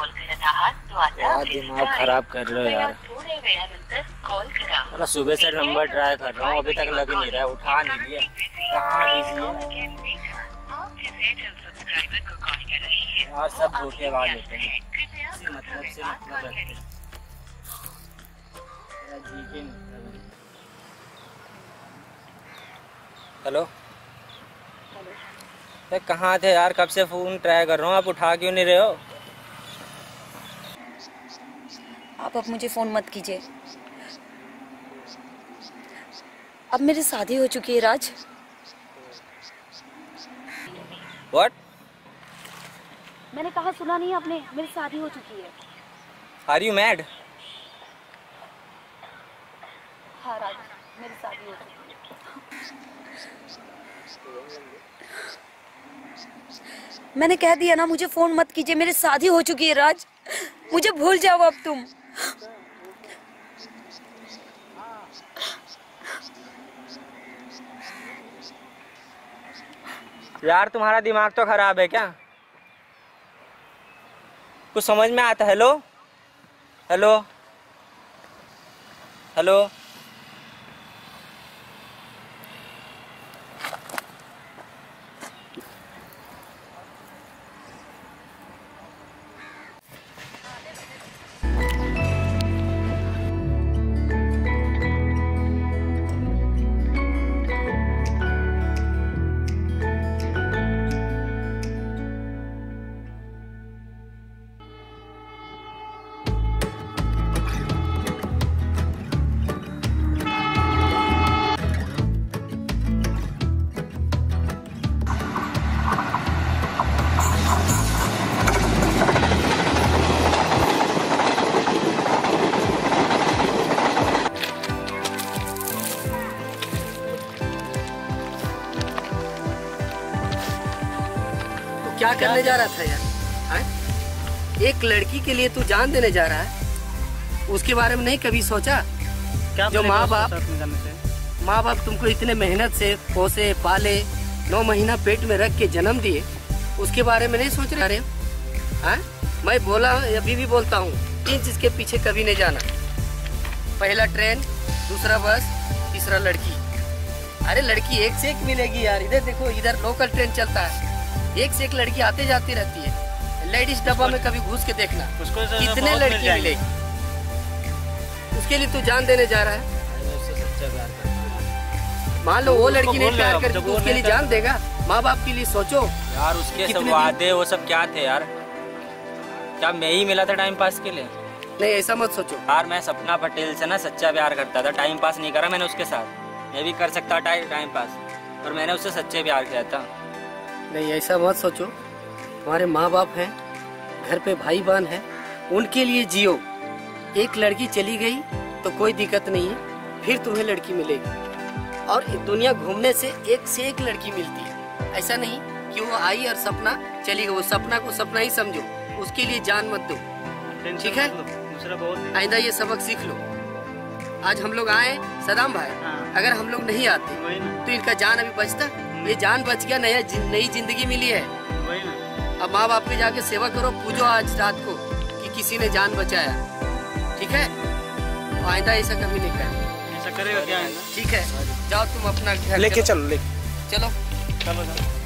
तुम्हाला कॉल करत आहात तो आता यार, दिमाग खराब कर रहे हो यार। थोड्या वेळानंतर कॉल करा मैं सुबह से नंबर ट्राई कर रहा हूँ अभी तक लग ही नहीं रहा है उठा नहीं लिया कहाँ बिज़ी है? यार सब धोखेबाज होते हैं। मतलब से मतलब रखते है। हेलो? कहाँ थे यार? कब से फ़ोन ट्राई कर रहा हूँ आप उठा क्यों नहीं रहे हो? आप अब मुझे फ़ोन मत कीजिए। अब मेरी शादी हो चुकी है राज। व्हाट मैंने कहा सुना नहीं आपने मेरी शादी हो चुकी है। आर यू मैड हाँ राज मेरी शादी हो चुकी है। मैंने कह दिया ना मुझे फ़ोन मत कीजिए मेरी शादी हो चुकी है राज। मुझे भूल जाओ अब तुम। यार तुम्हारा दिमाग तो खराब है क्या? कुछ समझ में आता? हेलो हेलो हेलो क्या करने जा रहा था यार? हाँ? एक लड़की के लिए तू जान देने जा रहा है। उसके बारे में नहीं कभी सोचा? क्या जो माँ बाप-? माँ बाप तुमको इतने मेहनत से पोसे पाले नौ महीना पेट में रख के जन्म दिए उसके बारे में नहीं सोच रहे? हाँ? मैं बोला अभी भी बोलता हूँ तीन चीज़ के पीछे कभी नहीं जाना। पहला ट्रेन दूसरा बस तीसरा लड़की। अरे लड़की एक से एक मिलेगी यार। इधर देखो इधर लोकल ट्रेन चलता है। एक से एक लड़की आते जाती रहती है। लेडीज़ डब्बा में कभी घुस के देखना। उसको कितने लड़की। मिलेगी? उसके लिए तू जान देने जा रहा है। मान लो वो लड़की नहीं प्यार तो उसके लिए जान देगा। माँ बाप के लिए सोचो यार उसके सब वादे वो सब क्या थे यार? क्या मैं ही मिला था टाइम पास के लिए? नहीं ऐसा मत सोचो। यार मैं सपना पटेल से ना सच्चा प्यार करता था। टाइम पास नहीं करा मैंने उसके साथ। मैं भी कर सकता था टाइम पास पर मैंने उससे सच्चे प्यार किया था। नहीं ऐसा मत सोचो। तुम्हारे माँ बाप हैं घर पे भाई बहन है उनके लिए जियो। एक लड़की चली गई तो कोई दिक्कत नहीं है फिर तुम्हें लड़की मिलेगी। और दुनिया घूमने से एक से एक लड़की मिलती है। ऐसा नहीं कि वो आई और सपना चली गई वो सपना को सपना ही समझो उसके लिए जान मत दो। ठीक है? आइंदा ये सबक सीख लो। आज हम लोग आए सदाम भाई। हाँ। अगर हम लोग नहीं आते तो इनका जान अभी बचता। ये जान बच गया नया जिन- नई ज़िंदगी मिली है। वही ना। अब माँ बाप की जाके सेवा करो पूजो आज रात को कि किसी ने जान बचाया। ठीक है? आइंदा ऐसा कभी नहीं करें ऐसा करेगा क्या ठीक है जाओ तुम अपना घर लेके चलो। चलो लेके। चलो। चलो चलो।